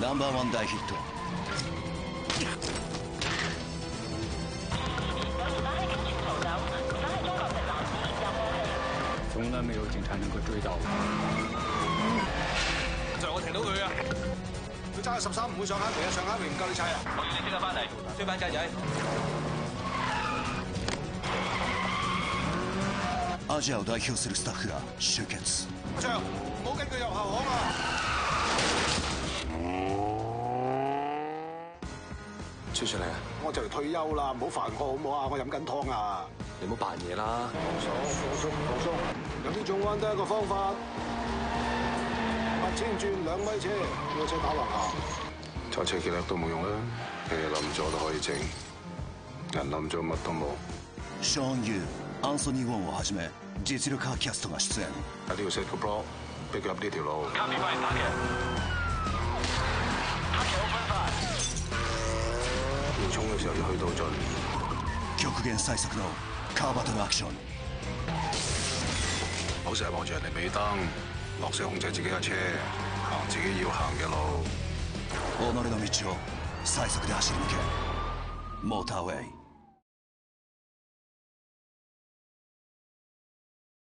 ナンバーワン大ヒット从来没有警察能够追到我。就我停到佢啊！佢揸十三唔會上坑皮啊，上坑皮唔夠你砌啊！我要你即刻翻嚟追班仔仔。アジアを代表するスタッフが集結長，唔好跟佢入後巷啊！ 出出嚟啊！我就嚟退休啦，唔好烦我好唔好啊？我饮紧汤啊！你唔好扮嘢啦！放松，放松，放松。有呢种弯得一个方法，八千转两米车，叫车打橫行。坐车幾叻都冇用啦，日冧咗都可以整，人冧咗乜都冇。Sean Yu、Anthony Wong 和始め実力出演。呢条石嘅 block，逼佢入呢條路。打。衝嘅時候要去到盡。極限最速のカーバトルアクション唔好成日望住人哋尾燈，落車控制自己架車，行自己要行嘅路。己の道を最速で走り抜けモーターウェイ